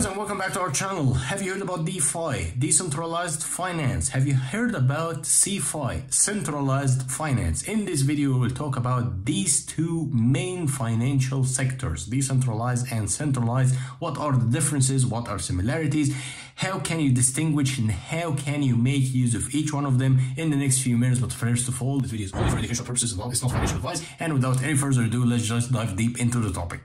guys and welcome back to our channel. Have you heard about DeFi, decentralized finance? Have you heard about CeFi, centralized finance? In this video we will talk about these two main financial sectors, decentralized and centralized. What are the differences? What are similarities? How can you distinguish and how can you make use of each one of them in the next few minutes? But first of all, this video is only for educational purposes, it's not financial advice. And without any further ado, let's just dive deep into the topic.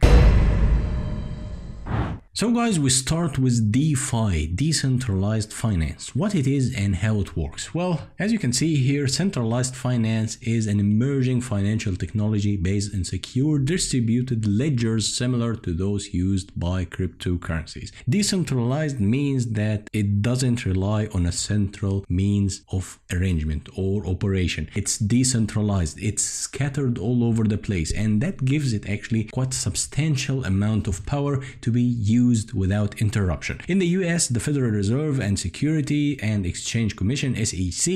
So guys, we start with DeFi, decentralized finance, what it is and how it works. Well, as you can see here, centralized finance is an emerging financial technology based in secure distributed ledgers similar to those used by cryptocurrencies. Decentralized means that it doesn't rely on a central means of arrangement or operation. It's decentralized, it's scattered all over the place and that gives it actually quite substantial amount of power to be used used without interruption. In the US, the Federal Reserve and Security and Exchange Commission SEC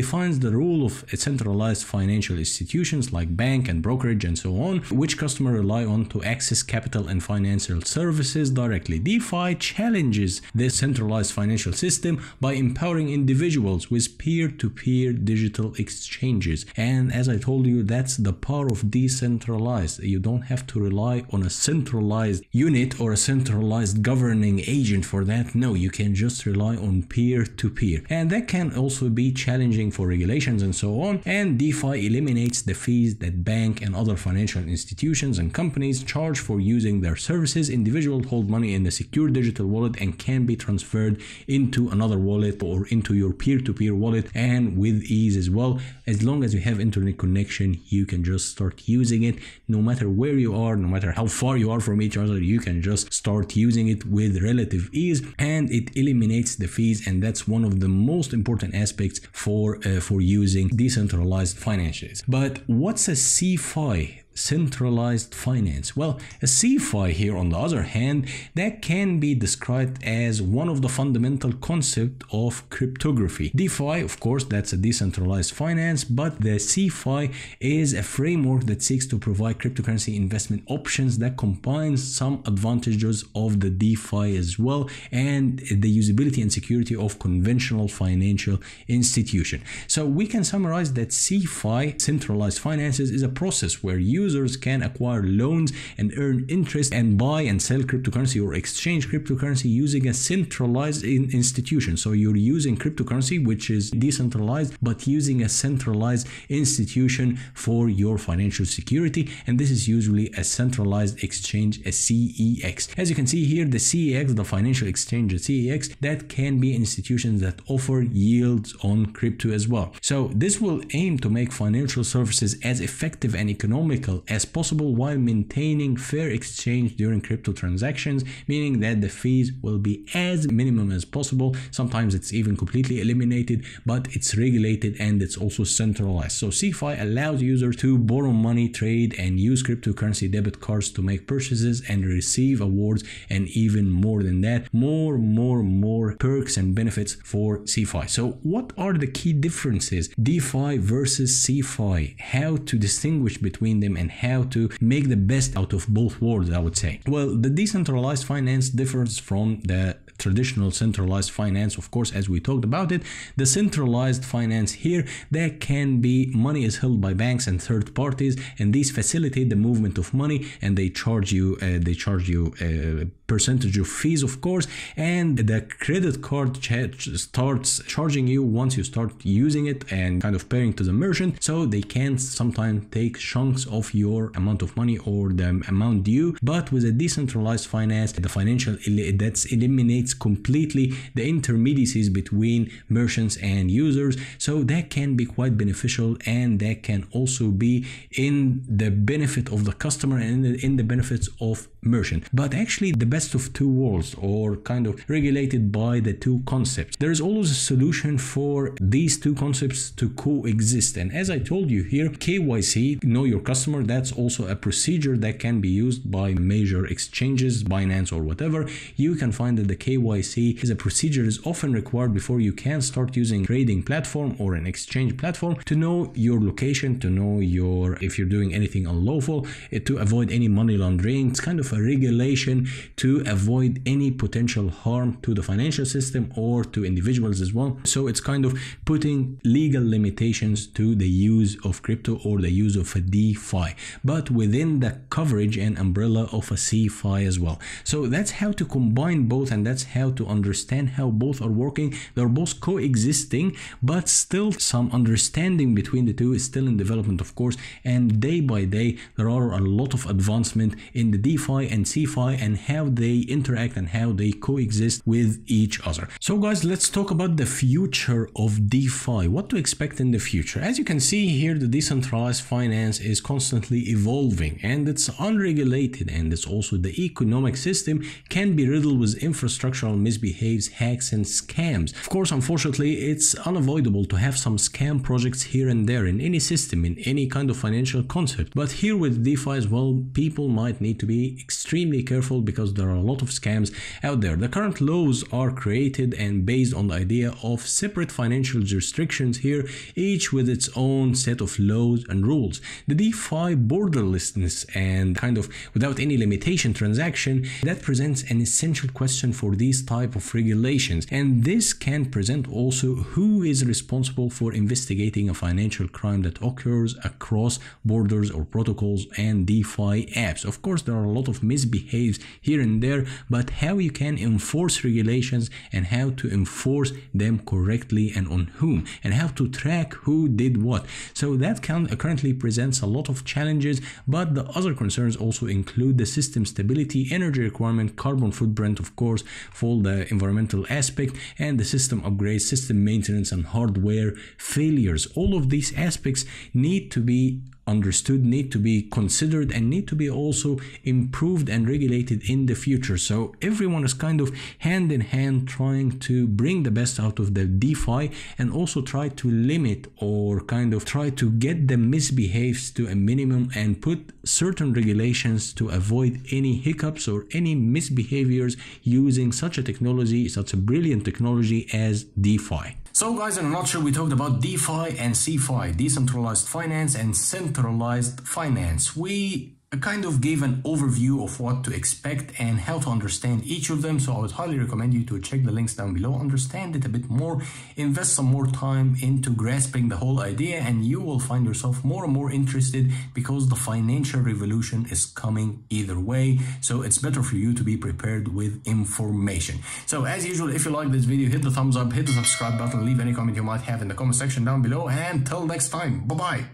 defines the role of centralized financial institutions like bank and brokerage and so on, which customers rely on to access capital and financial services directly. DeFi challenges this centralized financial system by empowering individuals with peer-to-peer -peer digital exchanges. And as I told you, that's the power of decentralized. You don't have to rely on a centralized unit or a centralized centralized governing agent for that. No, you can just rely on peer-to-peer. -peer. And that can also be challenging for regulations and so on. And DeFi eliminates the fees that bank and other financial institutions and companies charge for using their services. Individuals hold money in a secure digital wallet and can be transferred into another wallet or into your peer-to-peer -peer wallet and with ease as well. As long as you have internet connection, you can just start using it no matter where you are, no matter how far you are from each other, you can just start using using it with relative ease and it eliminates the fees and that's one of the most important aspects for uh, for using decentralized finances but what's a CeFi centralized finance. Well, a CeFi here on the other hand, that can be described as one of the fundamental concepts of cryptography. DeFi, of course, that's a decentralized finance, but the CeFi is a framework that seeks to provide cryptocurrency investment options that combines some advantages of the DeFi as well and the usability and security of conventional financial institution. So we can summarize that CeFi, centralized finances, is a process where you users can acquire loans and earn interest and buy and sell cryptocurrency or exchange cryptocurrency using a centralized in institution. So you're using cryptocurrency, which is decentralized, but using a centralized institution for your financial security. And this is usually a centralized exchange, a CEX. As you can see here, the CEX, the financial exchange, the CEX, that can be institutions that offer yields on crypto as well. So this will aim to make financial services as effective and economical as possible while maintaining fair exchange during crypto transactions, meaning that the fees will be as minimum as possible. Sometimes it's even completely eliminated, but it's regulated and it's also centralized. So CeFi allows users to borrow money, trade, and use cryptocurrency debit cards to make purchases and receive awards, and even more than that, more, more, more perks and benefits for CeFi. So, what are the key differences DeFi versus CeFi? How to distinguish between them and how to make the best out of both worlds, I would say. Well, the decentralized finance differs from the traditional centralized finance of course as we talked about it the centralized finance here that can be money is held by banks and third parties and these facilitate the movement of money and they charge you uh, they charge you uh, percentage of fees of course and the credit card starts charging you once you start using it and kind of paying to the merchant. So they can sometimes take chunks of your amount of money or the amount due but with a decentralized finance the financial that's eliminates completely the intermediacies between merchants and users. So that can be quite beneficial and that can also be in the benefit of the customer and in the benefits of merchant. But actually the best of two worlds or kind of regulated by the two concepts. There is always a solution for these two concepts to coexist. And as i told you here kyc know your customer that's also a procedure that can be used by major exchanges binance or whatever. You can find that the KYC is a procedure is often required before you can start using trading platform or an exchange platform to know your location, to know your if you're doing anything unlawful, eh, to avoid any money laundering. It's kind of a regulation to avoid any potential harm to the financial system or to individuals as well. So it's kind of putting legal limitations to the use of crypto or the use of a DeFi, but within the coverage and umbrella of a CeFi as well. So that's how to combine both and that's how to understand how both are working. They're both coexisting, but still some understanding between the two is still in development, of course. And day by day, there are a lot of advancement in the DeFi and CeFi and how they interact and how they coexist with each other. So guys, let's talk about the future of DeFi. What to expect in the future. As you can see here, the decentralized finance is constantly evolving and it's unregulated and it's also the economic system can be riddled with infrastructural misbehaves, hacks and scams. Of course, unfortunately, it's unavoidable to have some scam projects here and there in any system, in any kind of financial concept. But here with DeFi as well, people might need to be extremely careful because there are a lot of scams out there. The current laws are created and based on the idea of separate financial jurisdictions here, each with its own set of laws and rules. The DeFi borderlessness and kind of without any limitation transaction that presents an essential question for these type of regulations and this can present also who is responsible for investigating a financial crime that occurs across borders or protocols and DeFi apps. Of course, there are a lot of misbehaves here and there, but how you can enforce regulations and how to enforce them correctly and on whom and how to track who did what. So that can, uh, currently presents a lot of challenges, but the other concerns also include the system stability, energy requirement, carbon footprint, of course, for the environmental aspect, and the system upgrades, system maintenance, and hardware failures. All of these aspects need to be understood need to be considered and need to be also improved and regulated in the future. So everyone is kind of hand in hand trying to bring the best out of the defi and also try to limit or kind of try to get the misbehaves to a minimum and put certain regulations to avoid any hiccups or any misbehaviors using such a technology such a brilliant technology as defi so guys, in a nutshell, we talked about DeFi and CeFi, decentralized finance and centralized finance. We kind of gave an overview of what to expect and how to understand each of them. So I would highly recommend you to check the links down below, understand it a bit more, invest some more time into grasping the whole idea, and you will find yourself more and more interested because the financial revolution is coming either way. So it's better for you to be prepared with information. So as usual, if you like this video, hit the thumbs up, hit the subscribe button, leave any comment you might have in the comment section down below, and till next time, bye-bye.